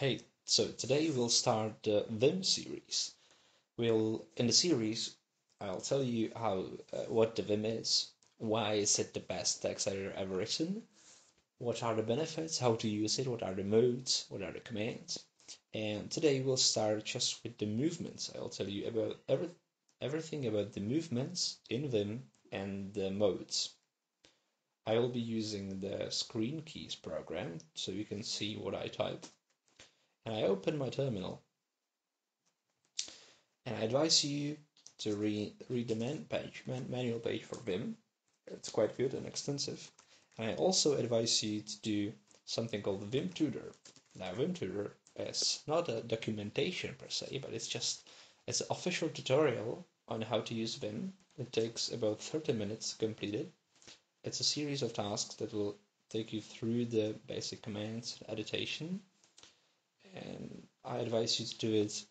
Hey, so today we'll start the Vim series. We'll in the series I'll tell you how uh, what the Vim is, why is it the best text editor ever written, what are the benefits, how to use it, what are the modes, what are the commands. And today we'll start just with the movements. I'll tell you about every, everything about the movements in Vim and the modes. I will be using the screen keys program so you can see what I type and I open my terminal and I advise you to read, read the man page, man, manual page for Vim. It's quite good and extensive. And I also advise you to do something called Vim Tutor. Now, Vim Tutor is not a documentation per se, but it's just it's an official tutorial on how to use Vim. It takes about 30 minutes to complete it. It's a series of tasks that will take you through the basic commands and annotation and I advise you to do it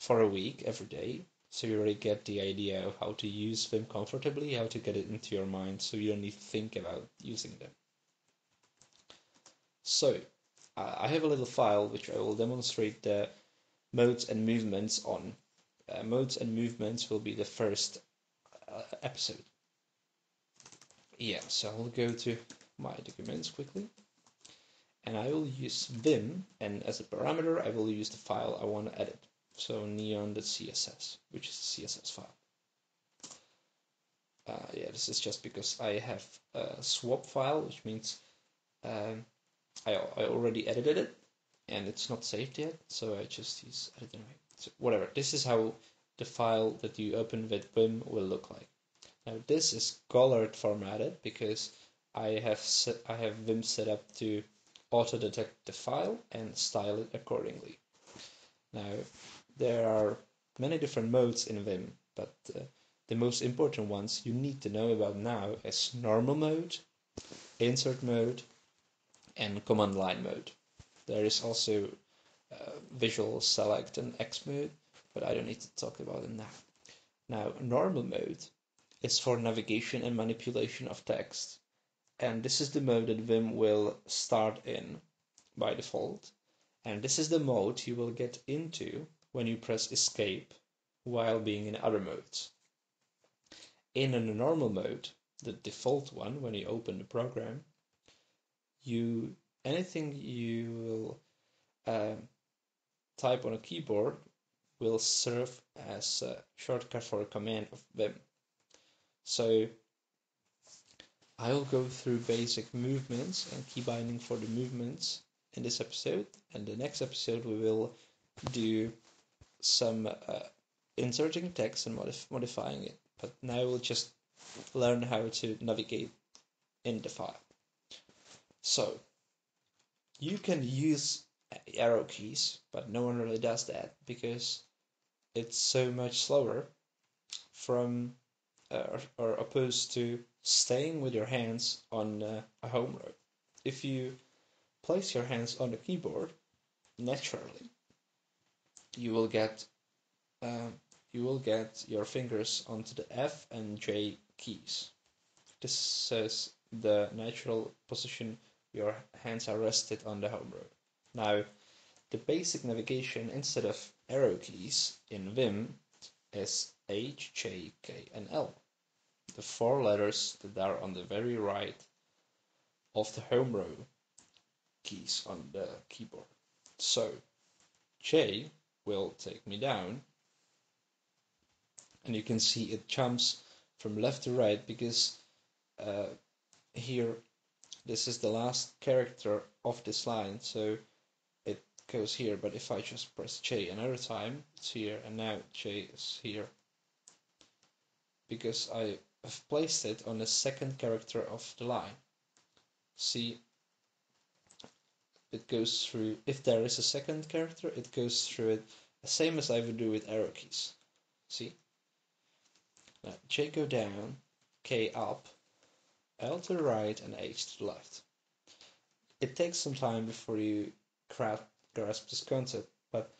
for a week every day so you already get the idea of how to use Vim comfortably, how to get it into your mind so you don't need to think about using them. So, I have a little file which I will demonstrate the modes and movements on. Uh, modes and movements will be the first uh, episode. Yeah, so I'll go to my documents quickly and I will use Vim and as a parameter I will use the file I want to edit. So neon.css which is a CSS file. Uh, yeah this is just because I have a swap file which means um, I, I already edited it and it's not saved yet so I just use edit anyway. So whatever. This is how the file that you open with Vim will look like. Now this is colored formatted because I have set, I have Vim set up to auto-detect the file and style it accordingly. Now, there are many different modes in Vim, but uh, the most important ones you need to know about now is normal mode, insert mode, and command line mode. There is also uh, visual select and Ex mode, but I don't need to talk about it now. Now, normal mode is for navigation and manipulation of text and this is the mode that Vim will start in by default and this is the mode you will get into when you press escape while being in other modes. In a normal mode, the default one when you open the program, you anything you will uh, type on a keyboard will serve as a shortcut for a command of Vim. So I will go through basic movements and key binding for the movements in this episode. And the next episode we will do some uh, inserting text and modif modifying it. But now we'll just learn how to navigate in the file. So you can use arrow keys but no one really does that because it's so much slower from uh, or opposed to staying with your hands on uh, a home row. If you place your hands on the keyboard, naturally, you will get uh, you will get your fingers onto the F and J keys. This is the natural position your hands are rested on the home row. Now, the basic navigation instead of arrow keys in Vim is H, J, K, and L the four letters that are on the very right of the home row keys on the keyboard. So J will take me down and you can see it jumps from left to right because uh, here this is the last character of this line so it goes here but if I just press J another time it's here and now J is here because I I've placed it on the second character of the line. See, it goes through, if there is a second character, it goes through it the same as I would do with arrow keys. See? Now, J go down, K up, L to the right, and H to the left. It takes some time before you grasp this concept, but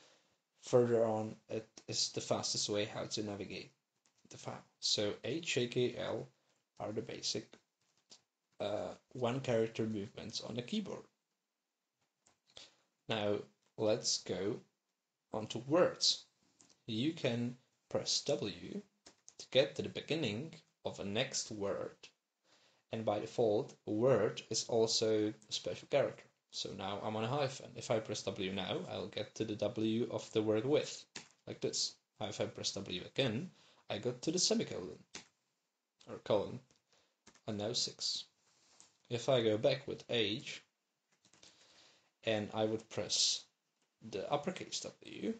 further on, it is the fastest way how to navigate the file. So H, J, K, L are the basic uh, one character movements on the keyboard. Now let's go onto words. You can press W to get to the beginning of a next word. And by default, a word is also a special character. So now I'm on a hyphen. If I press W now, I'll get to the W of the word with, like this. If I press W again, I got to the semicolon, or colon, and now 6. If I go back with H, and I would press the uppercase W,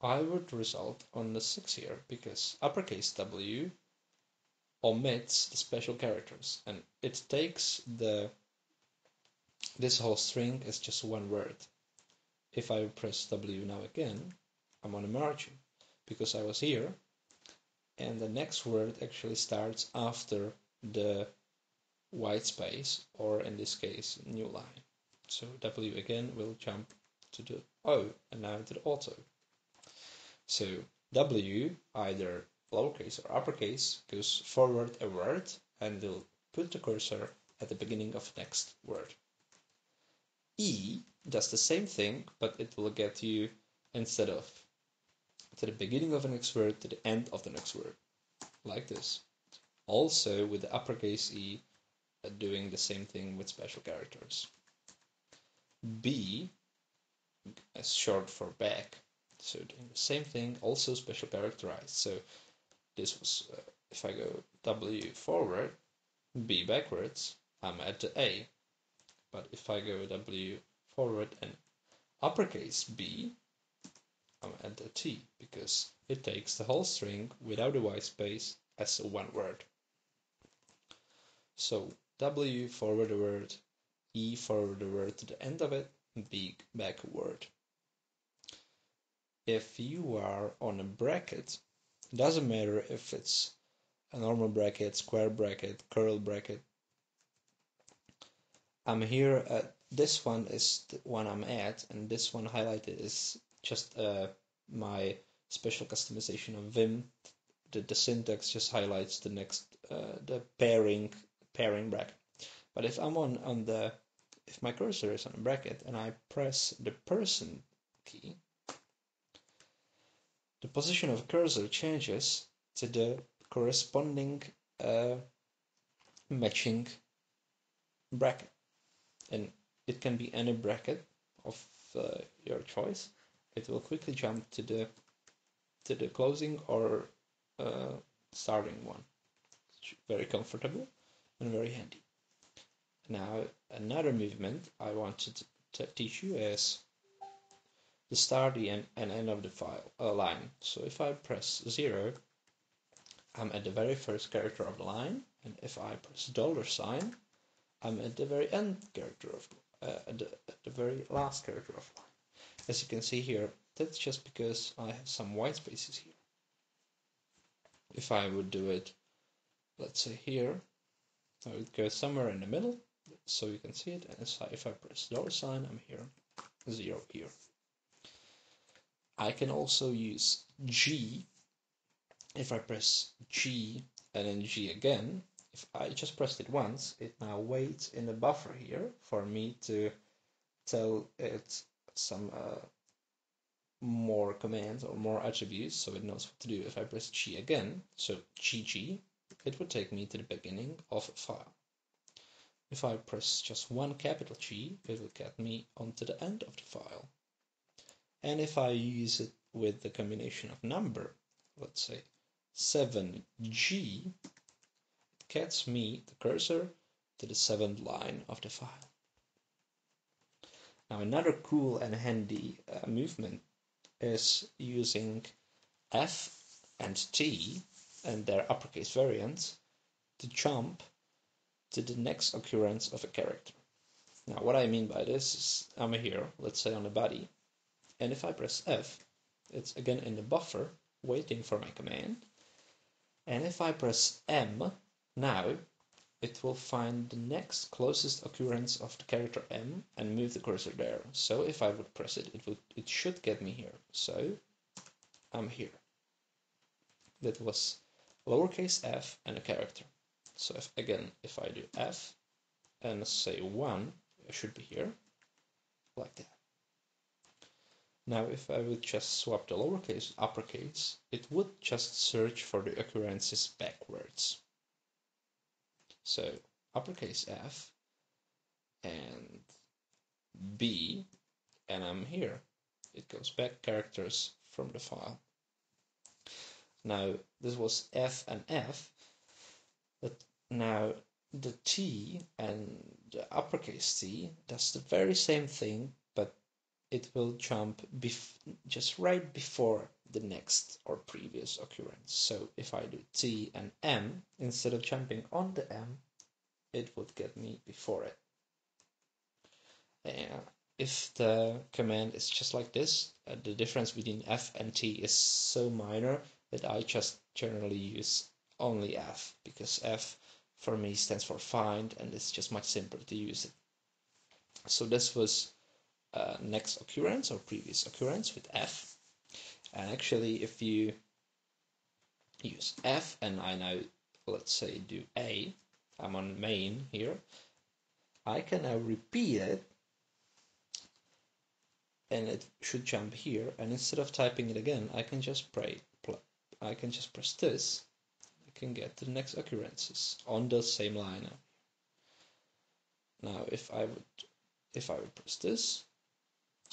I would result on the 6 here because uppercase W omits the special characters and it takes the this whole string as just one word. If I press W now again, I'm on a margin because I was here and the next word actually starts after the white space or in this case new line. So W again will jump to the O and now to the auto. So W, either lowercase or uppercase, goes forward a word and will put the cursor at the beginning of next word. E does the same thing, but it will get you instead of to the beginning of the next word to the end of the next word, like this. Also with the uppercase E uh, doing the same thing with special characters. B is short for back so doing the same thing, also special characterized. So this was, uh, if I go W forward, B backwards, I'm at the A. But if I go W forward and uppercase B, Um, I'm at because it takes the whole string without a white space as one word. So W forward a word, E forward a word to the end of it, B back a word if you are on a bracket, it doesn't matter if it's a normal bracket, square bracket, curl bracket. I'm here at this one is the one I'm at, and this one highlighted is just uh, my special customization of Vim. The, the syntax just highlights the next uh, the pairing pairing bracket. But if I'm on on the if my cursor is on a bracket and I press the percent key, the position of cursor changes to the corresponding uh, matching bracket and it can be any bracket of uh, your choice it will quickly jump to the to the closing or uh, starting one very comfortable and very handy now another movement I wanted to teach you is the start and end of the file uh, line. So if I press 0, I'm at the very first character of the line, and if I press dollar sign, I'm at the very end character of uh, at, the, at the very last character of the line. As you can see here, that's just because I have some white spaces here. If I would do it, let's say here, I would go somewhere in the middle, so you can see it, and if I press dollar sign, I'm here, zero here. I can also use G if I press G and then G again. If I just pressed it once, it now waits in the buffer here for me to tell it some uh, more commands or more attributes so it knows what to do. If I press G again, so GG, it would take me to the beginning of a file. If I press just one capital G, it will get me onto the end of the file. And if I use it with the combination of number, let's say 7G, it gets me the cursor to the seventh line of the file. Now another cool and handy uh, movement is using F and T and their uppercase variants to jump to the next occurrence of a character. Now what I mean by this is I'm here, let's say on the body, and if I press F, it's again in the buffer waiting for my command. And if I press M now, it will find the next closest occurrence of the character M and move the cursor there. So if I would press it, it would it should get me here. So I'm here. That was lowercase f and a character. So if again, if I do f and say 1, I should be here. like that. Now, if I would just swap the lowercase uppercase, it would just search for the occurrences backwards. So uppercase F and B, and I'm here. It goes back characters from the file. Now, this was F and F, but now the T and the uppercase T does the very same thing, but it will jump just right before the next or previous occurrence. So if I do T and M, instead of jumping on the M, it would get me before it. Uh, if the command is just like this, uh, the difference between F and T is so minor that I just generally use only F because F for me stands for find and it's just much simpler to use it. So this was uh, next occurrence or previous occurrence with F. And actually if you use F and I now let's say do A, I'm on main here, I can now repeat it and it should jump here. And instead of typing it again I can just pray I can just press this I can get the next occurrences on the same line now if I would if I would press this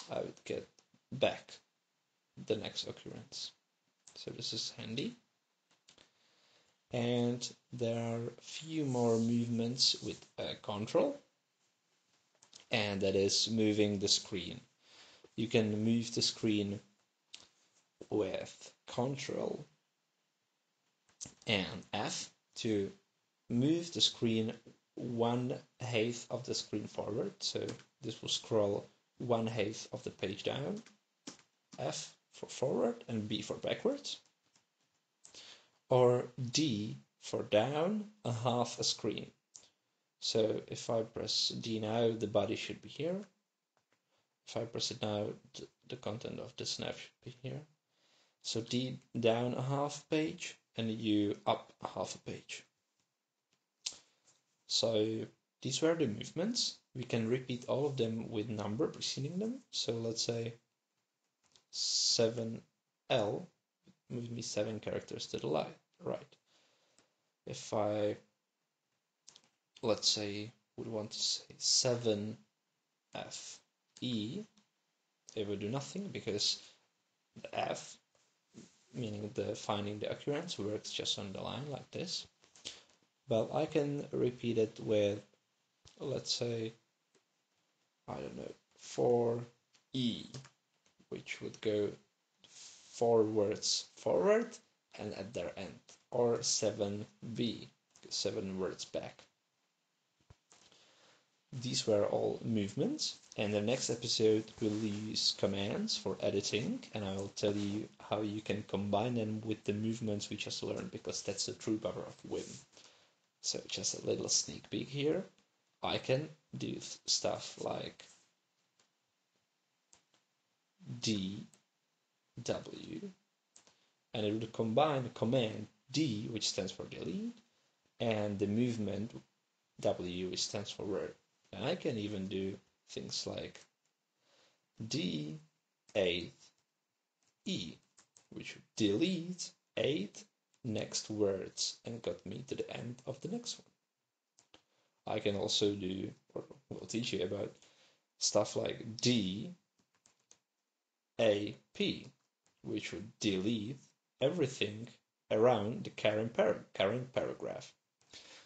I would get back the next occurrence so this is handy and there are a few more movements with uh, control and that is moving the screen you can move the screen with Control and F to move the screen one half of the screen forward. So this will scroll one half of the page down. F for forward and B for backwards. Or D for down a half a screen. So if I press D now, the body should be here. If I press it now, the content of the snap should be here. So D down a half page and U up a half a page. So these were the movements. We can repeat all of them with number preceding them. So let's say 7L move me seven characters to the line right. If I, let's say, would want to say 7F E, it would do nothing because the F, meaning the finding the occurrence, works just on the line like this. But I can repeat it with, let's say, I don't know, 4E, which would go four words forward and at their end, or 7B, seven words back. These were all movements. And the next episode will use commands for editing and I will tell you how you can combine them with the movements we just learned because that's the true power of Vim. So just a little sneak peek here. I can do stuff like D, W, and it would combine the command D, which stands for delete, and the movement W, which stands for word. And I can even do things like D 8 E, which would delete 8 next words and got me to the end of the next one. I can also do, or we'll teach you about stuff like D A P, which would delete everything around the current, par- current paragraph.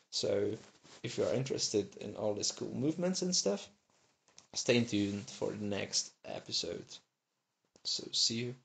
So if you are interested in all these cool movements and stuff, stay tuned for the next episode. So see you